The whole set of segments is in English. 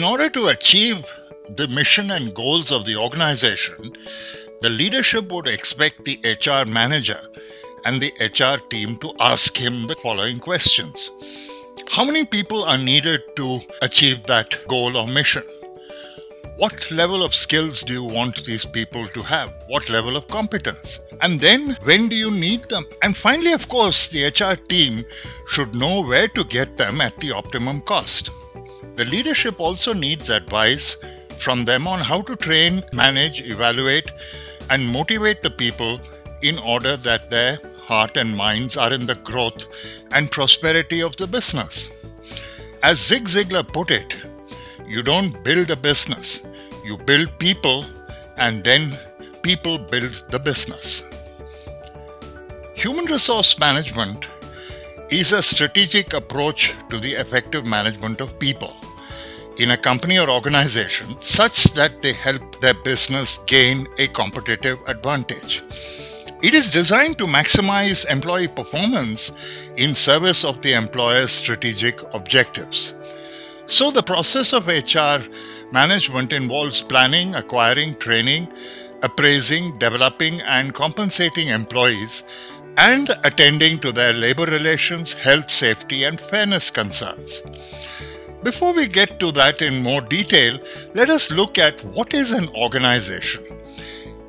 In order to achieve the mission and goals of the organization, the leadership would expect the HR manager and the HR team to ask him the following questions How many people are needed to achieve that goal or mission? What level of skills do you want these people to have? What level of competence? And then when do you need them? And finally, of course, the HR team should know where to get them at the optimum cost. The leadership also needs advice from them on how to train, manage, evaluate, and motivate the people in order that their heart and minds are in the growth and prosperity of the business. As Zig Ziglar put it, you don't build a business, you build people, and then people build the business. Human resource management is a strategic approach to the effective management of people in a company or organization such that they help their business gain a competitive advantage. It is designed to maximize employee performance in service of the employer's strategic objectives. So, the process of HR management involves planning, acquiring, training, appraising, developing, and compensating employees, and attending to their labor relations, health, safety, and fairness concerns. Before we get to that in more detail, let us look at what is an organization.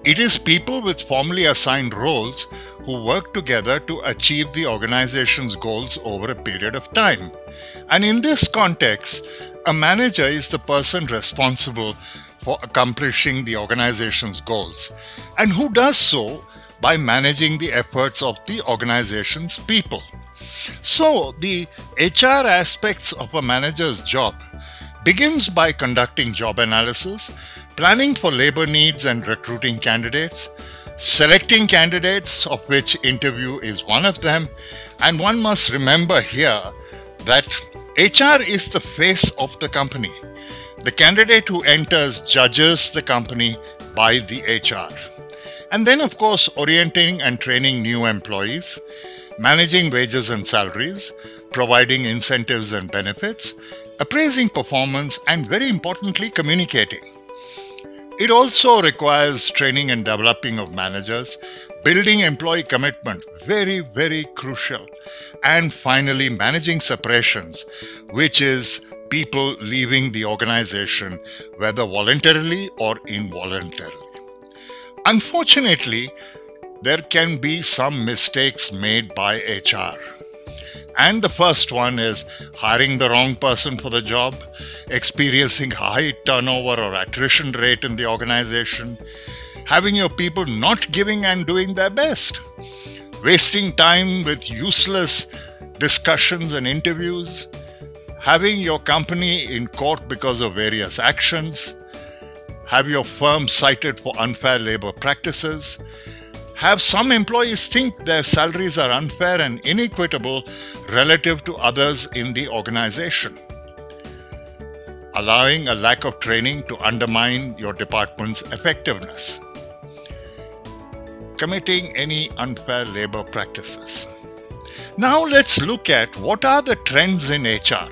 It is people with formally assigned roles who work together to achieve the organization's goals over a period of time. And in this context, a manager is the person responsible for accomplishing the organization's goals and who does so by managing the efforts of the organization's people. So, the HR aspects of a manager's job begins by conducting job analysis, planning for labor needs and recruiting candidates, selecting candidates, of which interview is one of them, and one must remember here that HR is the face of the company. The candidate who enters judges the company by the HR. And then, of course, orienting and training new employees, managing wages and salaries, providing incentives and benefits, appraising performance, and very importantly, communicating. It also requires training and developing of managers, building employee commitment, very, very crucial. And finally, managing separations, which is people leaving the organization, whether voluntarily or involuntarily. Unfortunately, there can be some mistakes made by HR. And the first one is hiring the wrong person for the job, experiencing high turnover or attrition rate in the organization, having your people not giving and doing their best, wasting time with useless discussions and interviews, having your company in court because of various actions, have your firm cited for unfair labor practices, have some employees think their salaries are unfair and inequitable relative to others in the organization, allowing a lack of training to undermine your department's effectiveness, committing any unfair labor practices. Now let's look at what are the trends in HR.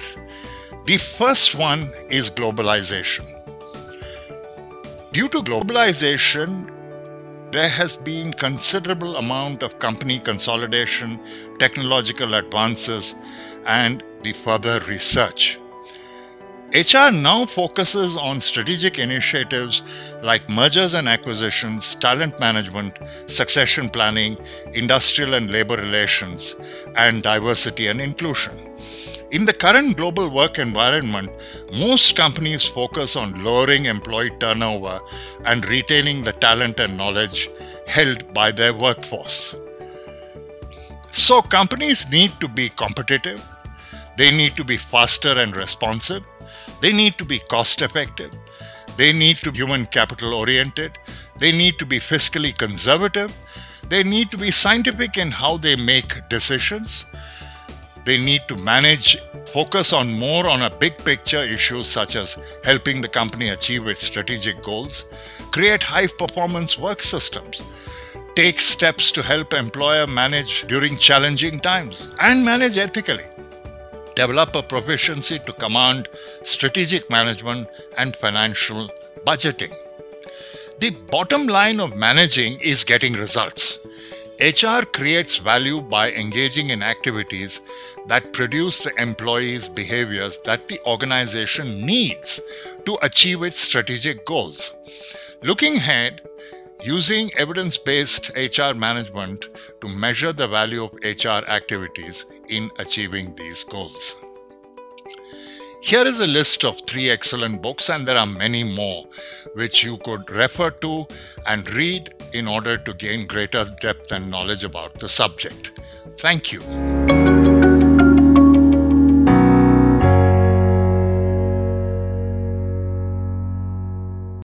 The first one is globalization. Due to globalization, there has been considerable amount of company consolidation, technological advances, and the further research. HR now focuses on strategic initiatives like mergers and acquisitions, talent management, succession planning, industrial and labor relations, and diversity and inclusion. In the current global work environment, most companies focus on lowering employee turnover and retaining the talent and knowledge held by their workforce. So, companies need to be competitive, they need to be faster and responsive, they need to be cost effective, they need to be human capital oriented, they need to be fiscally conservative, they need to be scientific in how they make decisions they need to manage, focus on more on a big picture issues such as helping the company achieve its strategic goals, create high performance work systems, take steps to help employer manage during challenging times and manage ethically. develop a proficiency to command strategic management and financial budgeting. The bottom line of managing is getting results. HR creates value by engaging in activities that produce the employees' behaviors that the organization needs to achieve its strategic goals. Looking ahead, using evidence based HR management to measure the value of HR activities in achieving these goals. Here is a list of three excellent books, and there are many more which you could refer to and read in order to gain greater depth and knowledge about the subject. Thank you.